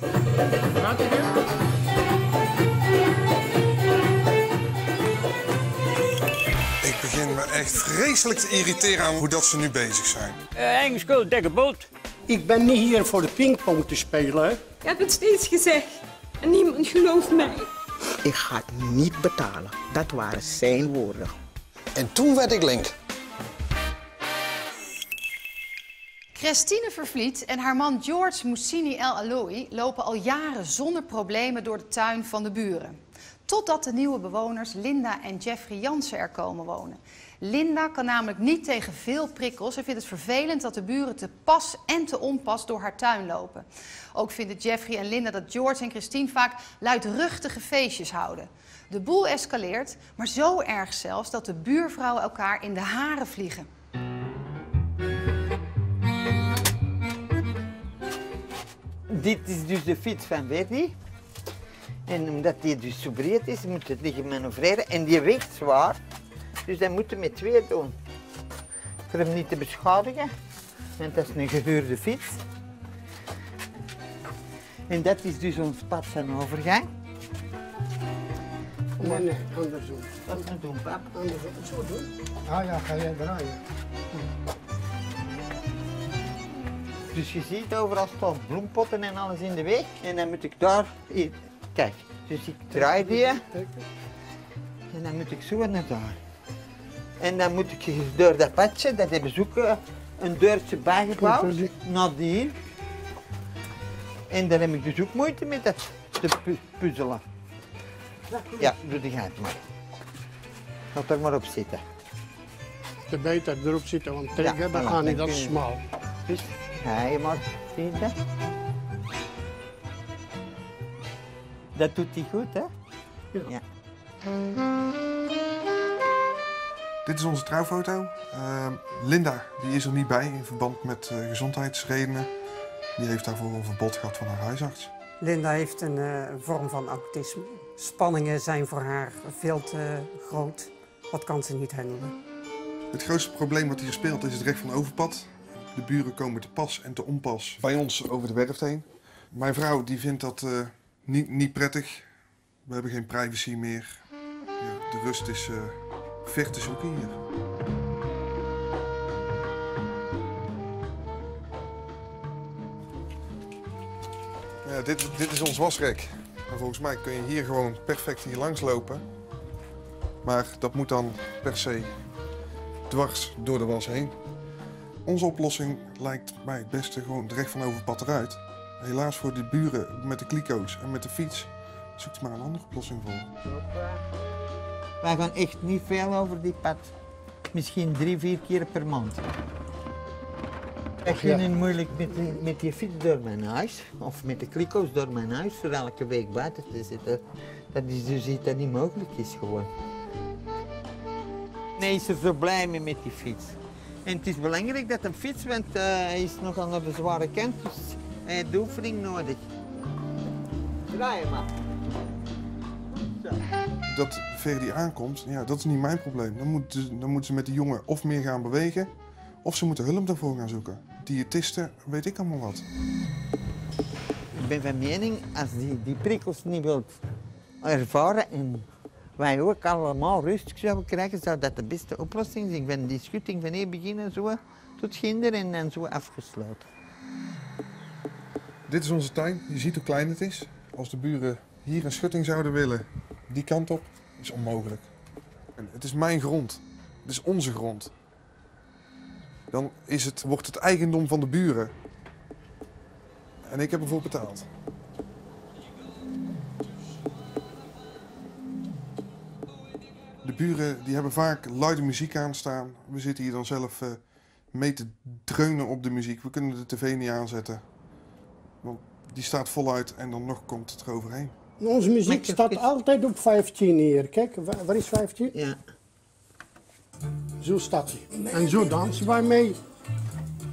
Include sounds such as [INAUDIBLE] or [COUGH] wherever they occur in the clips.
Gaat hij weer? Ik begin me echt vreselijk te irriteren aan hoe dat ze nu bezig zijn. eigen schuld, dikke boot. Ik ben niet hier voor de pingpong te spelen. Ik heb het steeds gezegd. En niemand gelooft mij. Ik ga het niet betalen. Dat waren zijn woorden. En toen werd ik link. Christine Vervliet en haar man George Moussini El Aloui lopen al jaren zonder problemen door de tuin van de buren. Totdat de nieuwe bewoners Linda en Jeffrey Jansen er komen wonen. Linda kan namelijk niet tegen veel prikkels en vindt het vervelend dat de buren te pas en te onpas door haar tuin lopen. Ook vinden Jeffrey en Linda dat George en Christine vaak luidruchtige feestjes houden. De boel escaleert, maar zo erg zelfs dat de buurvrouwen elkaar in de haren vliegen. Dit is dus de fiets van Verdi. En omdat die dus zo breed is, moet het liggen manoeuvreren. En die weegt zwaar. Dus dat moeten we met twee doen. Voor hem niet te beschadigen. Want dat is een gehuurde fiets. En dat is dus ons pad van overgang. Nee, nee, andersom. Wat we doen, pap? Andersom. Zo doen. Ah ja, ga jij draaien. Dus je ziet overal staan bloempotten en alles in de weg. En dan moet ik daar... Hier, kijk, dus ik draai die. En dan moet ik zo naar daar. En dan moet ik door dat padje, dat hebben ze ook eh, een deurtje bijgebouwd, naar die. En daar heb ik dus ook moeite met dat te pu- puzzelen. Ja, doe die het maar. Ga er maar op zitten. Te beter erop zitten, want Ja, tegen voilà, gaat niet, dat is smal. Dus maar zitten. Dat doet hij goed, hè? Ja. Dit is onze trouwfoto. Ehm, Linda die is er niet bij in verband met eh, gezondheidsredenen. Die heeft daarvoor een verbod gehad van haar huisarts. Linda heeft een eh, vorm van autisme. Spanningen zijn voor haar veel te groot. Wat kan ze niet handelen? Het grootste probleem wat hier speelt is het recht van overpad. De buren komen te pas en te onpas bij ons over de werf heen. Mijn vrouw die vindt dat eh, niet, niet prettig. We hebben geen privacy meer. Ja, de rust is eh ver te zoeken hier. Ja, dit, dit is ons wasrek. En volgens mij kun je hier gewoon perfect hier langs lopen. Maar dat moet dan per se dwars door de was heen. Onze oplossing lijkt mij het beste gewoon het recht van overpad eruit. Helaas voor de buren met de kliko's en met de fiets zoekt maar een andere oplossing voor. Wij gaan echt niet veel over die pad. Misschien drie, vier keer per maand. Ik vind het moeilijk met, die- met die fiets door mijn huis, of met de kliko's door mijn huis, voor elke week buiten te zitten. Dat is dus iets dat niet mogelijk is gewoon. Nee, blij mee met die fiets. En het is belangrijk dat een fiets, want eh, hij is nogal naar de zware kant, dus hij heeft de oefening nodig. Draai hem maar. Dat Verdi aankomt, ja, dat is niet mijn probleem. Dan, moet, dan moeten ze met die jongen of meer gaan bewegen, of ze moeten hulp daarvoor gaan zoeken. Diëtisten, weet ik allemaal wat. Ik ben van mening, als die, die prikkels niet wilt ervaren en wij ook allemaal rust zouden krijgen, zou dat de beste oplossing zijn. Ik ben die schutting van hier beginnen zo tot ginder en zo afgesloten. Dit is onze tuin. Je ziet hoe klein het is. Als de buren hier een schutting zouden willen, die kant op, is onmogelijk. En het is mijn grond. Het is onze grond. Dan is het, wordt het eigendom van de buren. En ik heb ervoor betaald. De buren die hebben vaak luide muziek aanstaan. We zitten hier dan zelf eh, mee te dreunen op de muziek. We kunnen de tv niet aanzetten. Want die staat voluit en dan nog komt het eroverheen. Onze muziek staat altijd op 15 hier. Kijk, waar, is 15? Ja. Zo staat hij. En zo dansen wij mee.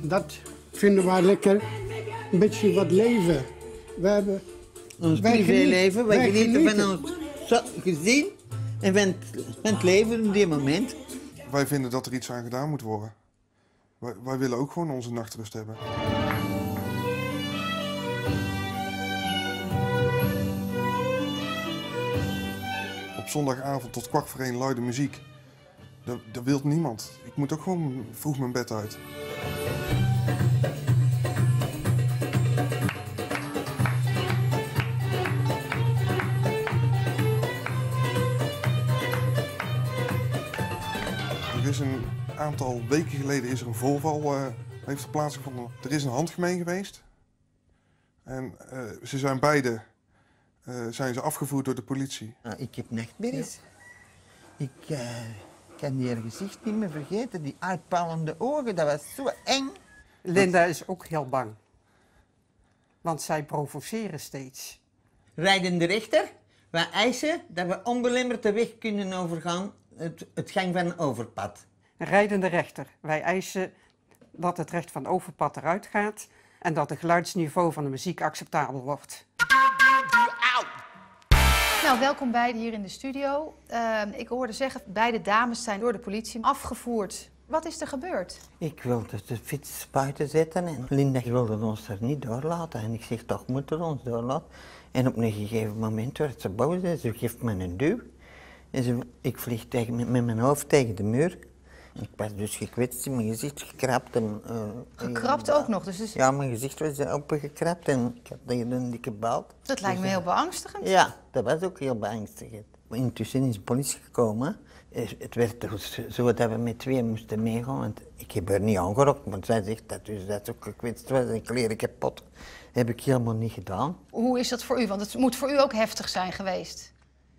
Dat vinden wij lekker. Een beetje wat leven. We hebben... Ons privéleven, wij genieten- wij genieten van ons zo- gezin en bent, bent leven op dit moment. Wij vinden dat er iets aan gedaan moet worden. Wij, wij willen ook gewoon onze nachtrust hebben. Op zondagavond tot kwakvereen luide muziek. Dat, dat wil niemand. Ik moet ook gewoon vroeg mijn bed uit. Aantal weken geleden is er een voorval eh, heeft er plaatsgevonden. Er is een handgemeen geweest. En eh, ze zijn beide eh, zijn ze afgevoerd door de politie. Nou, ik heb nachtmerries. Ik eh, kan die haar gezicht niet meer vergeten. Die uitpalende ogen, dat was zo eng. Linda is ook heel bang. Want zij provoceren steeds. Rijdende rechter, wij eisen dat we onbelemmerd de weg kunnen overgaan, het, het gang van een overpad. Rijdende rechter, wij eisen dat het recht van overpad eruit gaat en dat het geluidsniveau van de muziek acceptabel wordt. Nou, welkom beiden hier in de studio. Uh, ik hoorde zeggen, beide dames zijn door de politie afgevoerd. Wat is er gebeurd? Ik wilde de fiets buiten zetten en Linda wilde ons er niet doorlaten. En ik zeg, toch moeten we ons doorlaten. En op een gegeven moment werd ze boos en ze geeft me een duw. En ze, ik vlieg tegen, met, met mijn hoofd tegen de muur. Ik was dus gekwetst in mijn gezicht, gekrapt. En, uh, Gekrapt ook nog? Dus is... Ja, mijn gezicht was opengekrapt en ik had een dikke balt. Dat lijkt me heel beangstigend. Ja, dat was ook heel beangstigend. Intussen is de politie gekomen. Het werd dus zo dat we met twee moesten meegaan, want ik heb er niet aangerokt, want zij zegt dat dus dat ook gekwetst was en kleren kapot. heb ik helemaal niet gedaan. Hoe is dat voor u? Want het moet voor u ook heftig zijn geweest.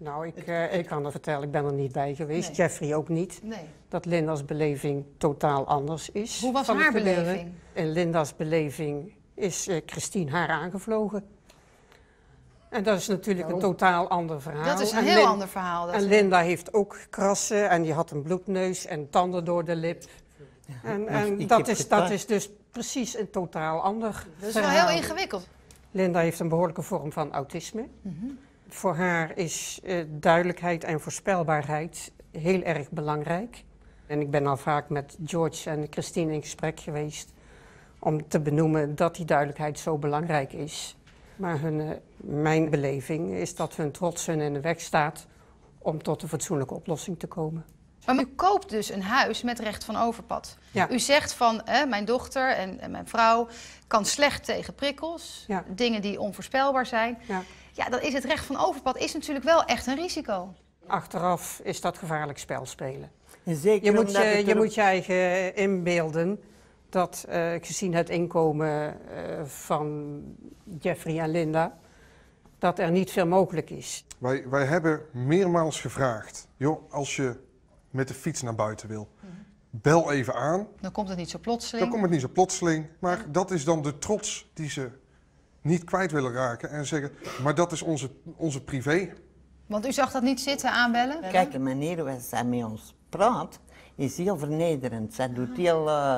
Nou, ik, uh, ik kan er vertellen, ik ben er niet bij geweest. Nee. Jeffrey ook niet. Nee. Dat Linda's beleving totaal anders is. Hoe was haar beleving? In Linda's beleving is uh, Christine haar aangevlogen. En dat is natuurlijk een totaal ander verhaal. Dat is een en heel Lin ander verhaal. en Linda heeft ook krassen en die had een bloedneus en tanden door de lip. Ja, en, en dat, is, dat is dus precies een totaal ander Dat is verhaal. wel heel ingewikkeld. Linda heeft een behoorlijke vorm van autisme. Mm -hmm. Voor haar is uh, duidelijkheid en voorspelbaarheid heel erg belangrijk. En ik ben al vaak met George en Christine in gesprek geweest om te benoemen dat die duidelijkheid zo belangrijk is. Maar hun, uh, mijn beleving is dat hun trots hun in de weg staat om tot een fatsoenlijke oplossing te komen. Maar u koopt dus een huis met recht van overpad. Ja. U zegt van, eh, mijn dochter en, en, mijn vrouw kan slecht tegen prikkels, ja. dingen die onvoorspelbaar zijn. Ja. Ja, dan is het recht van overpad is natuurlijk wel echt een risico. Achteraf is dat gevaarlijk spel spelen. Zeker je moet omdat je, je, moet je eigen inbeelden dat eh, gezien het inkomen eh, van Jeffrey en Linda, dat er niet veel mogelijk is. Wij, wij hebben meermaals gevraagd, joh, als je met de fiets naar buiten wil, bel even aan. Dan komt het niet zo plotseling. Dan komt het niet zo plotseling, maar dat is dan de trots die ze niet kwijt willen raken en zeggen, maar dat is onze, onze privé. Want u zag dat niet zitten aanbellen? Kijk, de manier waarop zij met ons praat, is heel vernederend. Zij doet heel uh,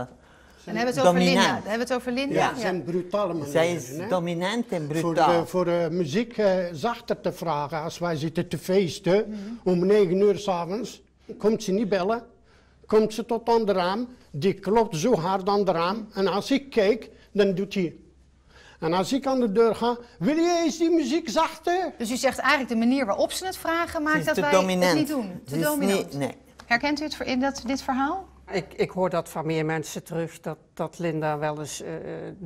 En hebben we het over Linda? dominant. Dan hebben we het over Linda? Ja, zijn brutale manieren. Zij is hè? dominant en Voor brutaal. de, voor de muziek eh, zachter te vragen, als wij zitten te feesten, om 9 uur s'avonds, komt ze niet bellen. Komt ze tot aan de raam, die klopt zo hard aan de raam. En als ik kijk, dan doet hij. En als ik aan de deur ga, wil je eens die muziek zachter? Dus u zegt eigenlijk de manier waarop ze het vragen maakt dat wij dominant. het niet doen. Te dominant. niet- nee. Herkent u het voor- in dat, dit verhaal? Ik, ik hoor dat van meer mensen terug, dat, dat Linda wel eens eh,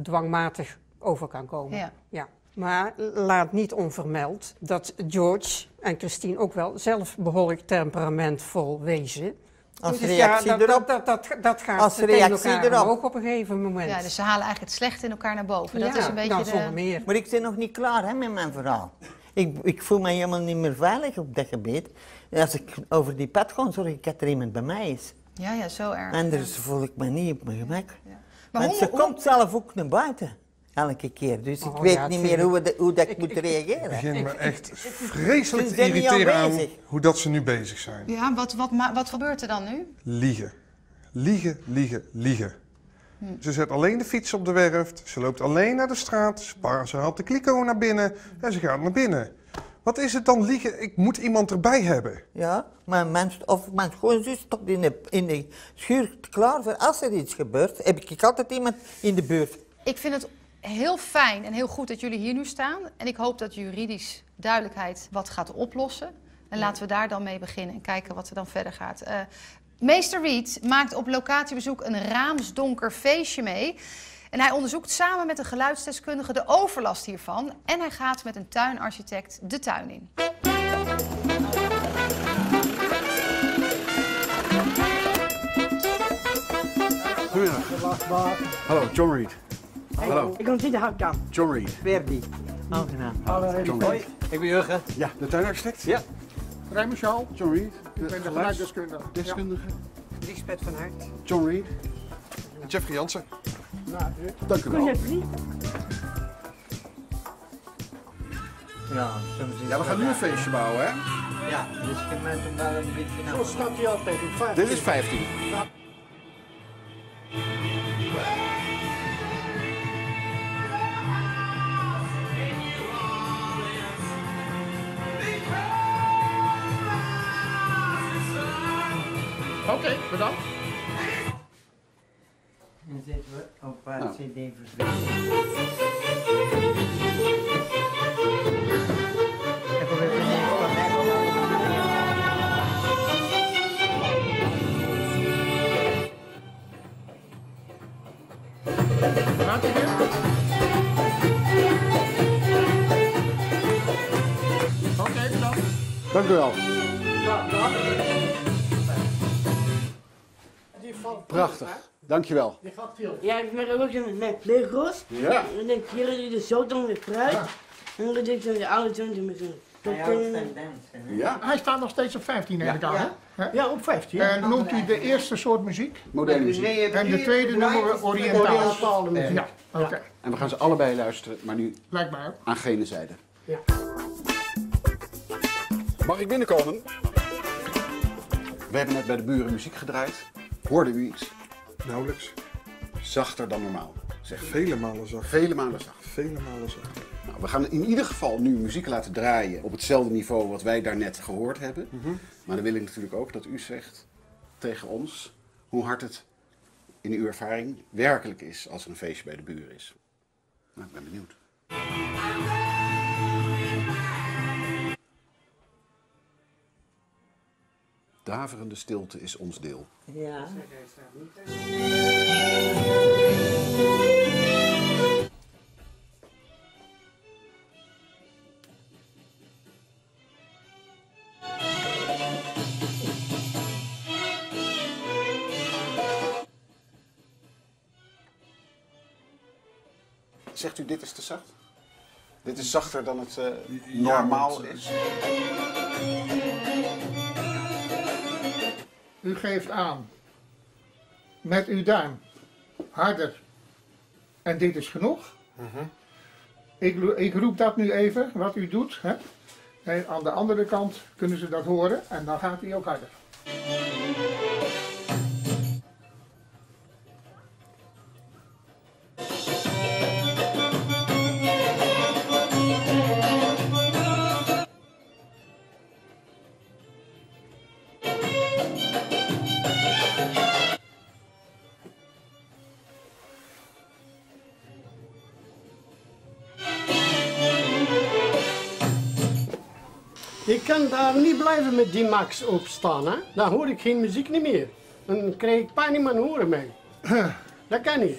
dwangmatig over kan komen. Ja. Ja. Maar laat niet onvermeld dat George en Christine ook wel zelf behoorlijk temperamentvol wezen. Als Dus reactie ja, dat, erop. Dat, dat, dat, dat gaat Als tegen reactie elkaar erop. omhoog op een gegeven moment. Ja, dus ze halen eigenlijk het slechte in elkaar naar boven. Dat Ja, is een beetje nou, de... meer. Maar ik ben nog niet klaar hè, met mijn verhaal. Ik, ik voel me helemaal niet meer veilig op dat gebied. Als ik over die pad ga, zorg ik dat er iemand bij mij is. Ja, ja, zo erg. Anders voel ik me niet op mijn gemak. Maar Want hoe- ze hoe- komt zelf ook naar buiten. Elke keer. Dus ik Oh, weet ja, niet meer hoe, we- hoe dat [LAUGHS] ik moet Ik reageren. begin me echt vreselijk te irriteren aan hoe dat ze nu bezig zijn. Ja, wat, wat, wat gebeurt er dan nu? Liegen. Liegen, liegen, liegen. Hm. Ze zet alleen de fiets op de werft, ze loopt alleen naar de straat, ze haalt de kliko naar binnen en ze gaat naar binnen. Wat is het dan liegen? Ik moet iemand erbij hebben. Ja, mijn, mijn, of mijn schoonzus stond in de, in de schuur klaar voor als er iets gebeurt. Heb ik altijd iemand in de buurt. Ik vind het heel fijn en heel goed dat jullie hier nu staan. En ik hoop dat juridisch duidelijkheid wat gaat oplossen. En laten we daar dan mee beginnen en kijken wat er dan verder gaat. Eh, Meester Reed maakt op locatiebezoek een raamsdonker feestje mee. En hij onderzoekt samen met een geluidsdeskundige de overlast hiervan. En hij gaat met een tuinarchitect de tuin in. Goedemiddag. Hallo, John Reed. Hallo, Ik kom zitten, hou dan. John Reed. Verdi. Aangenaam. John Reed. Ik ben Jurgen. Ja, de tuinarchitect? Ja. Rijmichaal. John Reed. De ben de geluidsdeskundige. Deskundige. Lisbeth van Hart. John Reed. Jeffrey Jansen. Dank u wel. Ja, is Ja, we gaan nu een feestje bouwen, hè? Ja, dus ik heb mij toen wel een beetje Zo nou. staat hij altijd op vijf. Dit is 15. Bedankt. Dan zitten we op uh, Nou. CD Gaat u weer? Oké, bedankt. Dank u wel. Die Prachtig. Dank je wel. Die gaat veel. Ja, ik ben ook met mijn pleegros. Ja. En dan keren die de weer fruit. En dan denk ik de alle zouten met? Ja. Hij staat nog steeds op 15 neem ik aan, hè? Hè? Ja, op 15. En noemt u de eerste soort muziek? Moderne muziek. En de tweede noemen we Oriëntaal. Oriëntale muziek. Ja, oké. En we gaan ze allebei luisteren, maar nu ook. aan gene zijde. Ja. Mag ik binnenkomen? We hebben net bij de buren muziek gedraaid. Hoorde u iets? Nauwelijks. Zachter dan normaal. Zeg Vele malen zacht. vele malen zachter. Vele malen zacht. Nou, we gaan in ieder geval nu muziek laten draaien op hetzelfde niveau wat wij daarnet gehoord hebben. Maar dan wil ik natuurlijk ook dat u zegt tegen ons hoe hard het in uw ervaring werkelijk is als er een feestje bij de buren is. Nou, ik ben benieuwd. Daverende stilte is ons deel. Ja. Zegt u dit is te zacht? Dit is zachter dan het eh, normaal want, eh, is? U geeft aan met uw duim harder. En dit is genoeg. ik, lo- ik roep dat nu even, wat u doet. Hè? En aan de andere kant kunnen ze dat horen en dan gaat hij ook harder. Kan daar niet blijven met die max op staan, hè. Dan hoor ik geen muziek niet meer. Dan krijg ik pijn in mijn oren mee. [CLEARS THROAT] Dat kan niet.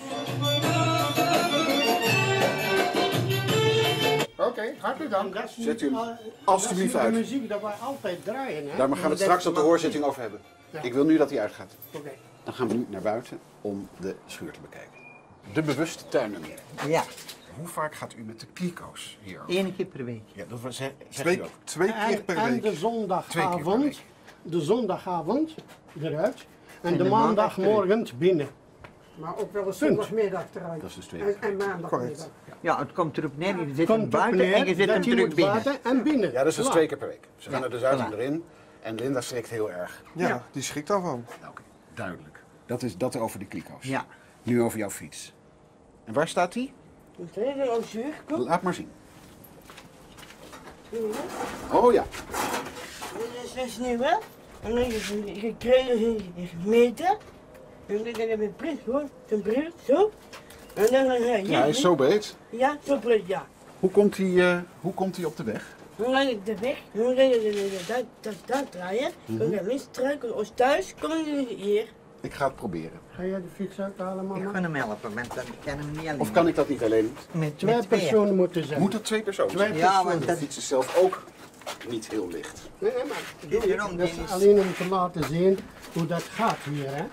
Oké, hartelijk dank. Dat is Zet u hem eh, alstublieft dat is uit. de muziek dat wij altijd draaien, hè. Daar gaan we het straks op de hoorzitting over hebben. Ja. Ik wil nu dat hij uitgaat. Oké. Dan gaan we nu naar buiten om de schuur te bekijken. De bewuste tuinen. Ja, Hoe vaak gaat u met de kliko's hier? één keer per week. Ja, dat was, zegt u Twee, twee keer En, per en week. de Twee keer per zondagavond, de zondagavond eruit. En, En de de maandag maandagmorgen binnen. Maar ook wel eens zondagmiddag eruit. Dat is dus twee En, en maandagmiddag. Ja, het komt erop neer. Je hem Komt buiten neer en je dat hem terug binnen. buiten en binnen. Ja, dus dat is Klaar. twee keer per week. Ze gaan er dus uit en erin. En Linda schrikt heel erg. Ja, die schrikt daarvan. Nou, Oké, duidelijk. Dat is dat over de kliko's. Ja. Nu over jouw fiets. En waar staat die? Er. Laat maar zien. Oh ja. Dit is dus nu wel. En dan is het gekregen gemeten. En dan heb ik prins hoor. Zo'n bril, zo. En dan ga je. Ja, hij is zo breed. Ja, zo breed, ja. Hoe komt hij, eh, hoe komt hij op de weg? Dan ga ik de weg, dan ga je dat, dat draaien. Dan ga je links draaien, als thuis kom je hier. Ik ga het proberen. Ga jij de fiets uithalen, Ik mama? ga hem helpen, want dan kan hem niet alleen. Of kan ik dat niet alleen? Met, Twee met personen moeten zijn. Moet dat twee personen Twee zijn? Ja, personen. want dat De fiets is zelf ook niet heel licht. Nee, maar Dit hierom, dat is alleen om te laten zien hoe dat gaat hier, hè.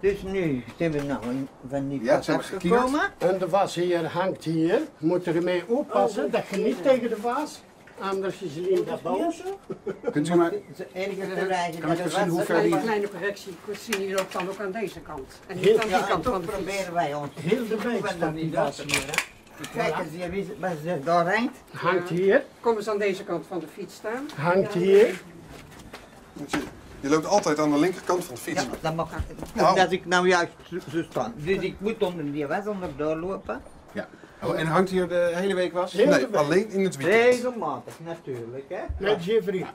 Dus nu zijn we nou van die Ja, afgekomen. En de was hier hangt hier. Moet er mee oppassen dat je niet tegen de was. Anders is Linda boos. [LAUGHS] Kunt u maar... Het te rijden Kan ik zien hoe ver die... Een kleine correctie, Christine loopt dan ook aan deze kant. En niet aan die kant van de proberen wij ons. Heel de Hoe staat niet dat? hier, hè. Kijk eens hier, wie ze daar hangt. Hangt hier, Kom eens aan deze kant van de fiets staan. hangt hier. Je, je loopt altijd aan de linkerkant van de fiets. Ja, dat mag Nou. Dat ik nou juist zo, zo sta. Dus ik moet onder die was onderdoor lopen. Ja. Oh, en hangt hier de hele week was? Nee, week. alleen in het weekend. Regelmatig, natuurlijk. Hè. Met Jeffrey.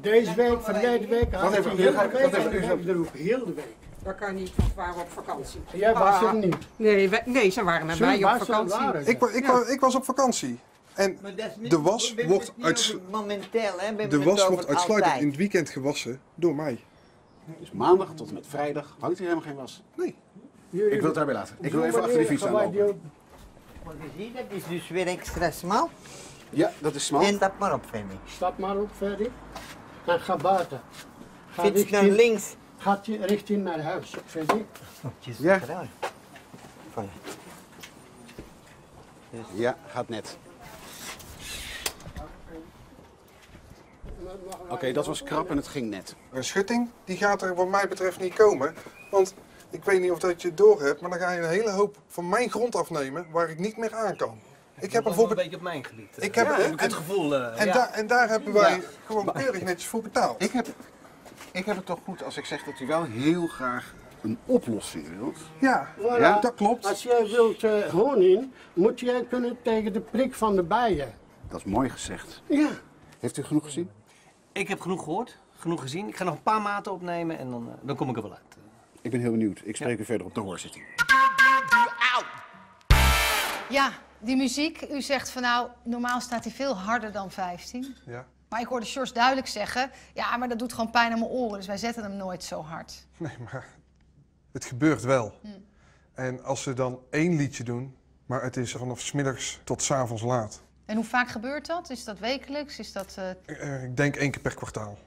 Deze week, verleden week, even- hij heel de week ik. Heel de week. Dat kan niet, want we waren op vakantie. Jij was Ah, er niet. Nee, nee, ze waren met mij op vakantie. Ik, ik, ik was op vakantie. En De was wordt uits- momenteel, hè. Hebben de was wordt uitsluitend altijd. in het weekend gewassen door mij. Dus maandag tot en met vrijdag hangt hier helemaal geen was. Nee. Ik wil het daarbij laten. Ik wil even achter de fiets aanlopen. Want je ziet, dat is dus weer extra smal. Ja, dat is smal. En stap maar op, Femi. Stap maar op, Ferry. En ga buiten. Ga Fiets naar links. gaat je richting naar huis, Ferry. Ja. Je. Ja, gaat net. Oké, dat was krap en het ging net. Een schutting, die gaat er wat mij betreft niet komen. Want ik weet niet of dat je het door hebt, maar dan ga je een hele hoop van mijn grond afnemen waar ik niet meer aan kan. Ik heb bijvoorbeeld... een beetje op mijn gebied. Ik heb, Ja, en, heb ik het gevoel. eh, en, ja. en daar hebben wij Ja. gewoon keurig netjes voor betaald. Ik heb, ik heb het toch goed als ik zeg dat u wel heel graag een oplossing wilt. Ja, Voilà. Ja, dat klopt. Als jij wilt eh, honing, moet jij kunnen tegen de prik van de bijen. Dat is mooi gezegd. Ja. Heeft u genoeg gezien? Ik heb genoeg gehoord, genoeg gezien. Ik ga nog een paar maten opnemen en dan, eh, dan kom ik er wel uit. Ik ben heel benieuwd. Ik spreek u verder op de hoorzitting. Ja, die muziek, u zegt van nou, normaal staat hij veel harder dan 15. Ja. Maar ik hoorde Sjors duidelijk zeggen, ja, maar dat doet gewoon pijn aan mijn oren, dus wij zetten hem nooit zo hard. Nee, maar het gebeurt wel. En als ze dan één liedje doen, maar het is vanaf 's middags tot 's avonds laat. En hoe vaak gebeurt dat? Is dat wekelijks? Is dat, eh, Eh, ik denk één keer per kwartaal.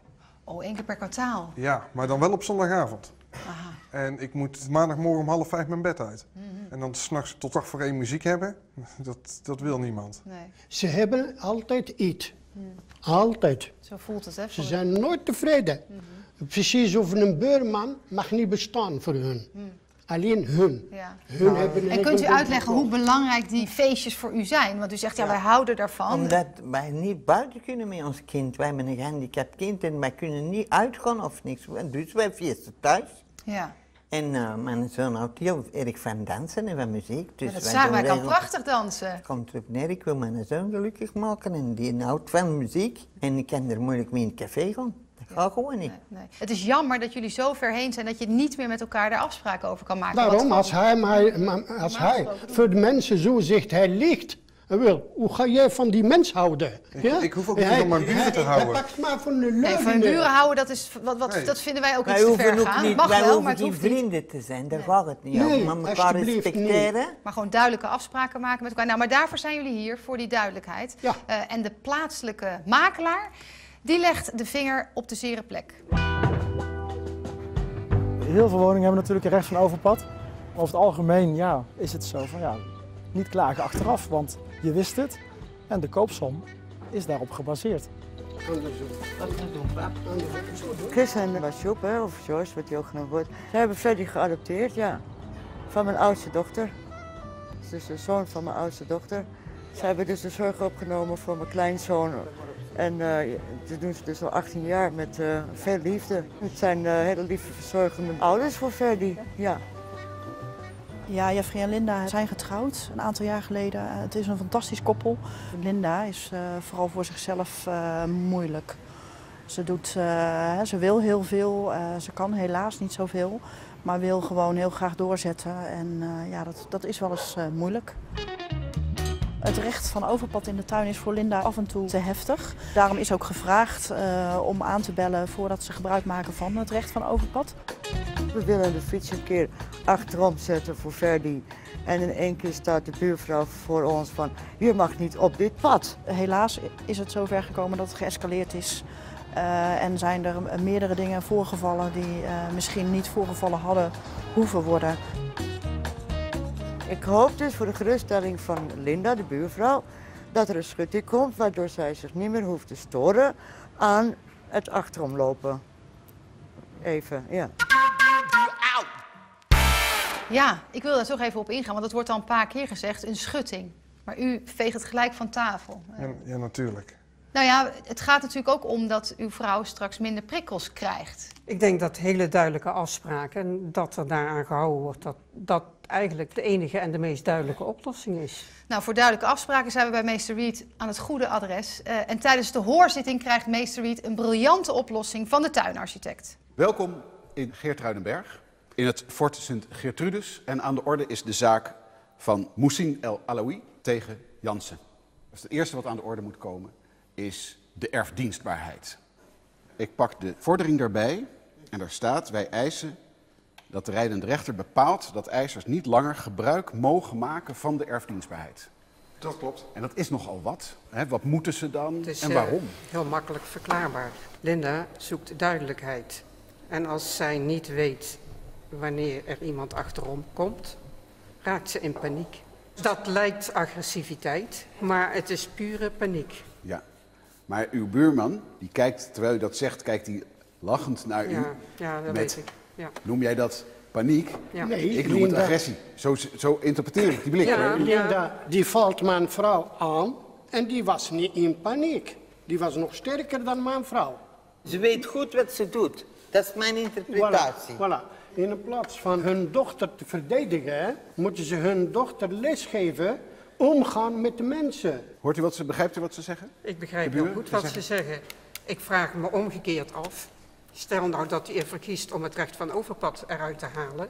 oh, één keer per kwartaal? Ja, maar dan wel op zondagavond. Aha. En ik moet maandagmorgen om half vijf mijn bed uit. En dan s'nachts tot acht voor één muziek hebben, dat, dat wil niemand. Nee, Ze hebben altijd iets. Altijd. zo voelt het, hè? Ze zijn nooit tevreden. Precies of een beurman mag niet bestaan voor hun. Alleen hun. Ja. Hun hebben een En kunt u uitleggen hoe belangrijk die feestjes voor u zijn? Want u zegt, ja, wij houden daarvan. Omdat wij niet buiten kunnen met ons kind. Wij hebben een gehandicapt kind en wij kunnen niet uitgaan of niks. Dus wij feesten thuis. Ja. En eh, mijn zoon houdt heel erg van dansen en van muziek. Dus Ja, dat wij zagen wij kan prachtig dansen. Het komt erop neer, ik wil mijn zoon gelukkig maken en die houdt van muziek. En ik kan er moeilijk mee in het café gaan. Gaat gewoon niet. Nee. Het is jammer dat jullie zo ver heen zijn dat je niet meer met elkaar daar afspraken over kan maken. Daarom, Wat als hij, maar, maar als hij voor de mensen zo zegt, hij liegt. Wil, hoe ga jij van die mens houden? Ik- Ja? ik hoef ook niet Hij- van mijn buren te houden. Hij maar van de Nee, van buren houden, dat, is, wat, wat, Nee. dat vinden wij ook Wij iets te ver gaan. niet, Mag wij wel, hoeven maar het hoeft niet. vrienden te zijn, daar gaat het niet Nee, om. Maar elkaar respecteren. Maar gewoon duidelijke afspraken maken met elkaar. Nou, maar daarvoor zijn jullie hier, voor die duidelijkheid. Ja. Eh, en de plaatselijke makelaar, die legt de vinger op de zere plek. Heel veel woningen hebben natuurlijk een recht van overpad. Over het algemeen ja, is het zo van ja, niet klagen achteraf, want je wist het en de koopsom is daarop gebaseerd. Chris en Basjoep, hè, of Joyce, wat hij ook genoemd wordt, zij hebben Freddy geadopteerd, ja. Van mijn oudste dochter. Dat is dus de zoon van mijn oudste dochter. Zij hebben dus de zorg opgenomen voor mijn kleinzoon. En eh, dat doen ze dus al 18 jaar met eh, veel liefde. Het zijn eh, hele lieve verzorgende ouders voor Freddy, ja. Ja, Jeffrey en Linda zijn getrouwd een aantal jaar geleden. Het is een fantastisch koppel. Linda is vooral voor zichzelf moeilijk. Ze, doet, ze wil heel veel, ze kan helaas niet zoveel, maar wil gewoon heel graag doorzetten. En ja, dat, dat is wel eens moeilijk. Het recht van overpad in de tuin is voor Linda af en toe te heftig. Daarom is ook gevraagd uh, om aan te bellen voordat ze gebruik maken van het recht van overpad. We willen de fiets een keer achterom zetten voor Verdi. En in één keer staat de buurvrouw voor ons van, je mag niet op dit pad. Helaas is het zover gekomen dat het geëscaleerd is. Uh, en zijn er meerdere dingen voorgevallen die uh, misschien niet voorgevallen hadden hoeven worden. Ik hoop dus voor de geruststelling van Linda, de buurvrouw, dat er een schutting komt waardoor zij zich niet meer hoeft te storen aan het achteromlopen. Even, ja. Ja, ik wil daar toch even op ingaan, want het wordt al een paar keer gezegd, een schutting. Maar u veegt het gelijk van tafel. Ja, ja, natuurlijk. Nou ja, het gaat natuurlijk ook om dat uw vrouw straks minder prikkels krijgt. Ik denk dat hele duidelijke afspraken en dat er daaraan gehouden wordt, dat dat eigenlijk de enige en de meest duidelijke oplossing is. Nou, voor duidelijke afspraken zijn we bij meester Reed aan het goede adres. Uh, en tijdens de hoorzitting krijgt meester Reed een briljante oplossing van de tuinarchitect. Welkom in Geertruidenberg, in het Fort Sint Geertrudis. En aan de orde is de zaak van Moussin El Alaoui tegen Jansen. Dus het eerste wat aan de orde moet komen is de erfdienstbaarheid. Ik pak de vordering daarbij en daar staat: wij eisen dat de rijdende rechter bepaalt dat eisers niet langer gebruik mogen maken van de erfdienstbaarheid. Dat klopt. En dat is nogal wat. Hè? Wat moeten ze dan is, en waarom? Uh, heel makkelijk verklaarbaar. Linda zoekt duidelijkheid. En als zij niet weet wanneer er iemand achterom komt, raakt ze in paniek. Dat lijkt agressiviteit, maar het is pure paniek. Ja, maar uw buurman, die kijkt, terwijl u dat zegt, kijkt hij lachend naar u. Ja, ja dat weet ik. Ja. Noem jij dat paniek? Ja. Nee, ik noem het agressie. Zo, zo interpreteer ik die blik. Ja. Linda, die valt mijn vrouw aan en die was niet in paniek. Die was nog sterker dan mijn vrouw. Ze weet goed wat ze doet. Dat is mijn interpretatie. Voilà, voilà. In plaats van hun dochter te verdedigen, moeten ze hun dochter lesgeven omgaan met de mensen. Hoort u wat ze, begrijpt u wat ze zeggen? Ik begrijp heel goed wat ze zeggen. Ik vraag me omgekeerd af. Stel nou dat u ervoor kiest om het recht van overpad eruit te halen.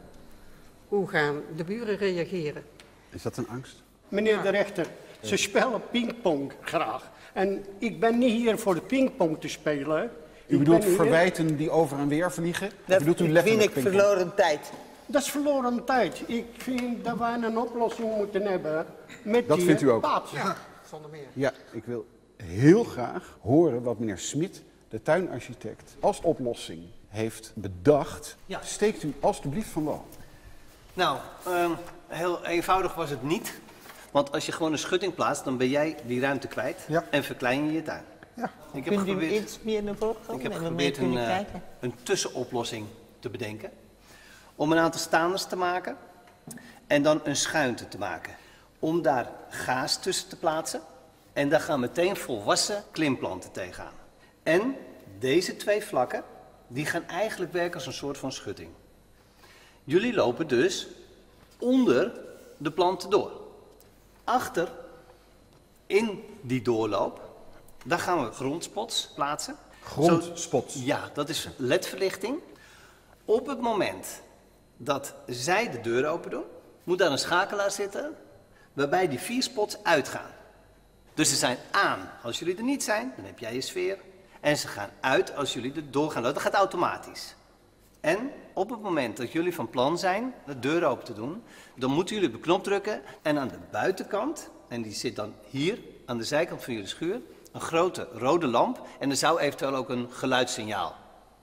Hoe gaan de buren reageren? Is dat een angst? Meneer de rechter, ze spelen pingpong graag. En ik ben niet hier voor de pingpong te spelen. U bedoelt hier- verwijten die over en weer vliegen? Of Dat bedoelt u vind ik pingpong? verloren tijd. Dat is verloren tijd. Ik vind dat wij een oplossing moeten hebben met Dat die vindt u ook? pad. Zonder meer. Ja, ik wil heel graag horen wat meneer Smit, de tuinarchitect, als oplossing heeft bedacht. Ja. Steekt u alstublieft van wal. Nou, ehm, heel eenvoudig was het niet. Want als je gewoon een schutting plaatst, dan ben jij die ruimte kwijt Ja. en verklein je je tuin. Ja. Ik heb Kunt u geprobeerd, iets meer naar voren komen? ik heb en we geprobeerd mee een, kunnen eh, een tussenoplossing te bedenken. Om een aantal staanders te maken en dan een schuinte te maken. Om daar gaas tussen te plaatsen en daar gaan meteen volwassen klimplanten tegenaan. En deze twee vlakken, die gaan eigenlijk werken als een soort van schutting. Jullie lopen dus onder de planten door. Achter, in die doorloop, daar gaan we grondspots plaatsen. Grondspots. Zo- ja, dat is ledverlichting. Op het moment dat zij de deur open doen, moet daar een schakelaar zitten waarbij die vier spots uitgaan. Dus ze zijn aan als jullie er niet zijn, dan heb jij je sfeer. En ze gaan uit als jullie er doorgaan. Dat gaat automatisch. En op het moment dat jullie van plan zijn de deur open te doen, dan moeten jullie op de knop drukken en aan de buitenkant, en die zit dan hier aan de zijkant van jullie schuur, een grote rode lamp. En er zou eventueel ook een geluidssignaal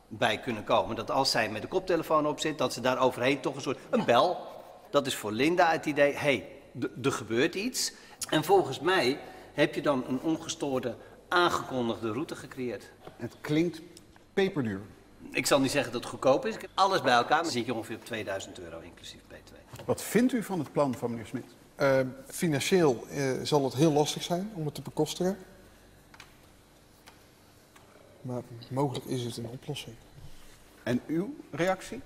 bij kunnen komen. Dat als zij met de koptelefoon op zit, dat ze daar overheen toch een soort een bel. Dat is voor Linda het idee, hé, hey, er gebeurt iets. En volgens mij heb je dan een ongestoorde, aangekondigde route gecreëerd. Het klinkt peperduur. Ik zal niet zeggen dat het goedkoop is. Ik heb alles bij elkaar, dan zit je ongeveer op 2000 euro inclusief BTW. Wat vindt u van het plan van meneer Smit? Eh, financieel eh, zal het heel lastig zijn om het te bekostigen. Maar mogelijk is het een oplossing. En uw reactie?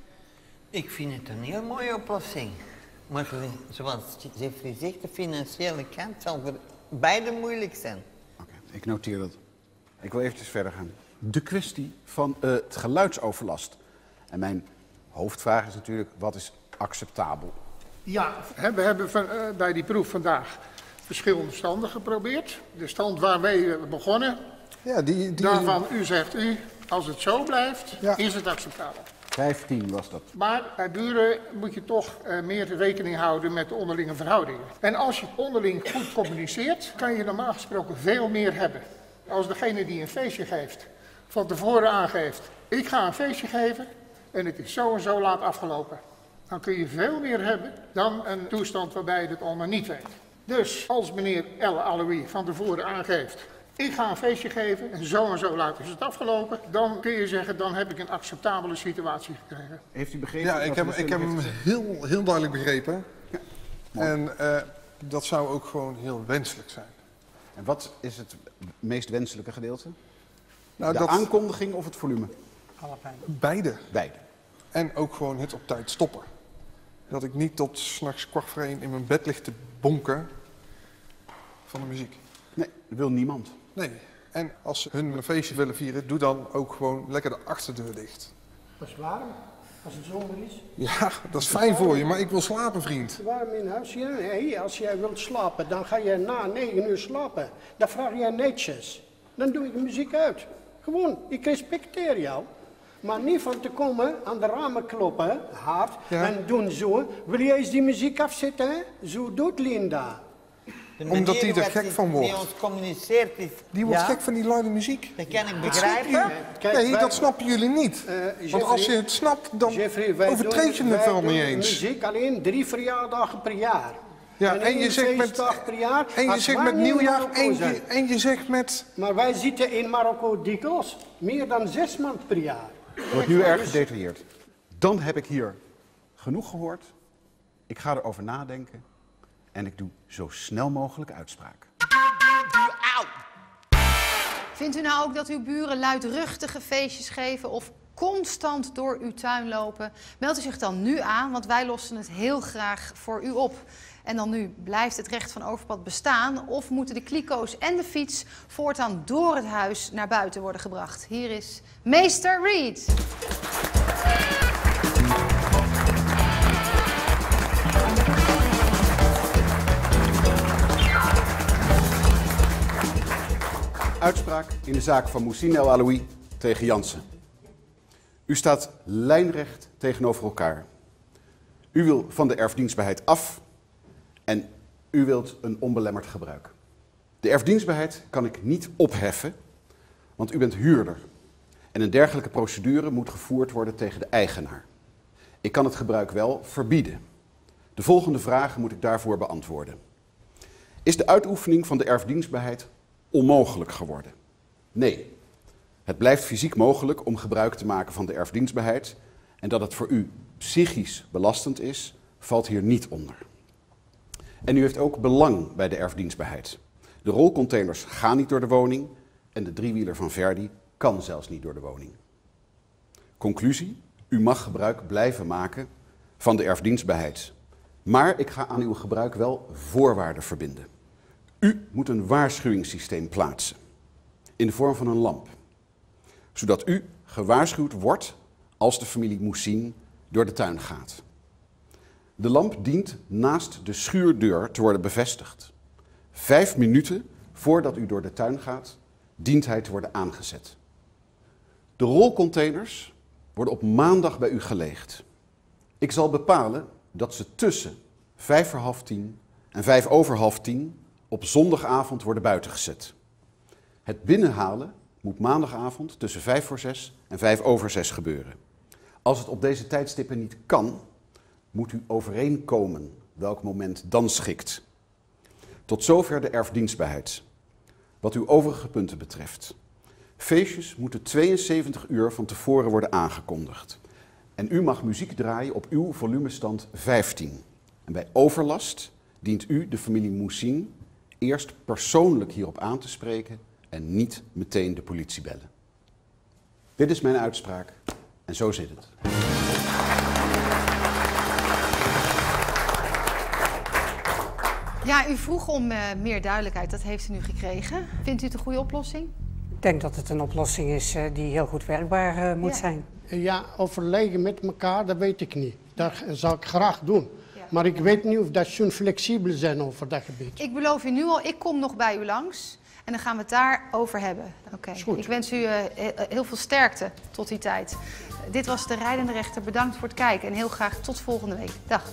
Ik vind het een heel mooie oplossing. Maar zoals Jeffrey zegt, de financiële kant zal voor beide moeilijk zijn. Ik noteer dat. Ik wil eventjes verder gaan. De kwestie van eh, het geluidsoverlast. En mijn hoofdvraag is natuurlijk, wat is acceptabel? Ja, hè, we hebben van, eh, bij die proef vandaag verschillende standen geprobeerd. De stand waarmee we begonnen, ja, die, die... daarvan u zegt u, als het zo blijft, is het acceptabel. 15 was dat. Maar bij buren moet je toch uh, meer rekening houden met de onderlinge verhoudingen. En als je onderling goed communiceert, kan je normaal gesproken veel meer hebben. Als degene die een feestje geeft, van tevoren aangeeft, ik ga een feestje geven en het is zo en zo laat afgelopen. Dan kun je veel meer hebben dan een toestand waarbij je het allemaal niet weet. Dus als meneer El Aloui van tevoren aangeeft, ik ga een feestje geven en zo en zo laat is het afgelopen. Dan kun je zeggen, dan heb ik een acceptabele situatie gekregen. Heeft u begrepen? Ja, ik heb, ik heb hem heel, heel duidelijk begrepen. Ja. En uh, dat zou ook gewoon heel wenselijk zijn. En wat is het meest wenselijke gedeelte? Nou, de dat... aankondiging of het volume? Allebei. Beide. Beide. En ook gewoon het op tijd stoppen. Dat ik niet tot s'nachts kwart voor één in mijn bed lig te bonken van de muziek. Nee, dat wil niemand. Nee. En als ze hun een feestje willen vieren, doe dan ook gewoon lekker de achterdeur dicht. Dat is warm. Als het zomer is. Ja, dat is fijn voor je, maar ik wil slapen, vriend. Warm in huis? Ja, nee, als jij wilt slapen, dan ga je na negen uur slapen. Dan vraag je netjes. Dan doe ik de muziek uit. Gewoon, ik respecteer jou. Maar niet van te komen, aan de ramen kloppen, hard, en doen zo. Wil jij eens die muziek afzetten? Zo doet Linda. Omdat die er gek van wordt. Die ons communiceert is... Die wordt gek van die luide muziek. Dat kan ik begrijpen. nee, dat snappen jullie niet. Uh, Want als je het snapt, dan Jeffrey, overtreed je het wel niet eens. muziek alleen drie verjaardagen per jaar. Ja, en, je zegt met, per jaar, en je zegt met nieuwjaar en je, en je zegt met... Maar wij zitten in Marokko dikwijls meer dan zes maanden per jaar. Wordt nu erg gedetailleerd. Dan heb ik hier genoeg gehoord. Ik ga erover nadenken. En ik doe zo snel mogelijk uitspraak. Vindt u nou ook dat uw buren luidruchtige feestjes geven of constant door uw tuin lopen? Meld u zich dan nu aan, want wij lossen het heel graag voor u op. En dan nu, blijft het recht van overpad bestaan of moeten de kliko's en de fiets voortaan door het huis naar buiten worden gebracht? Hier is Meester Reed. Uitspraak in de zaak van Moussine El Aloui tegen Jansen. U staat lijnrecht tegenover elkaar. U wil van de erfdienstbaarheid af en u wilt een onbelemmerd gebruik. De erfdienstbaarheid kan ik niet opheffen, want u bent huurder. En een dergelijke procedure moet gevoerd worden tegen de eigenaar. Ik kan het gebruik wel verbieden. De volgende vragen moet ik daarvoor beantwoorden. Is de uitoefening van de erfdienstbaarheid onmogelijk geworden? Nee. Het blijft fysiek mogelijk om gebruik te maken van de erfdienstbaarheid en dat het voor u psychisch belastend is, valt hier niet onder. En u heeft ook belang bij de erfdienstbaarheid. De rolcontainers gaan niet door de woning en de driewieler van Verdi kan zelfs niet door de woning. Conclusie, u mag gebruik blijven maken van de erfdienstbaarheid. Maar ik ga aan uw gebruik wel voorwaarden verbinden. U moet een waarschuwingssysteem plaatsen in de vorm van een lamp, zodat u gewaarschuwd wordt als de familie Moussin door de tuin gaat. De lamp dient naast de schuurdeur te worden bevestigd. Vijf minuten voordat u door de tuin gaat, dient hij te worden aangezet. De rolcontainers worden op maandag bij u geleegd. Ik zal bepalen dat ze tussen vijf voor half tien en vijf over half tien op zondagavond worden buitengezet. Het binnenhalen moet maandagavond tussen vijf voor zes en vijf over zes gebeuren. Als het op deze tijdstippen niet kan, moet u overeenkomen welk moment dan schikt. Tot zover de erfdienstbaarheid. Wat uw overige punten betreft. Feestjes moeten 72 uur van tevoren worden aangekondigd. En u mag muziek draaien op uw volumestand 15. En bij overlast dient u de familie Moussin eerst persoonlijk hierop aan te spreken en niet meteen de politie bellen. Dit is mijn uitspraak en zo zit het. Ja, u vroeg om uh, meer duidelijkheid. Dat heeft u nu gekregen. Vindt u het een goede oplossing? Ik denk dat het een oplossing is uh, die heel goed werkbaar uh, moet ja. zijn. Ja, overleggen met elkaar, dat weet ik niet. Dat zou ik graag doen. Maar ik weet niet of dat zo'n flexibel zijn over dat gebied. Ik beloof u nu al, ik kom nog bij u langs. En dan gaan we het daarover hebben. Oké. Ik wens u eh, he- heel veel sterkte tot die tijd. Dit was de Rijdende Rechter. Bedankt voor het kijken en heel graag tot volgende week. Dag.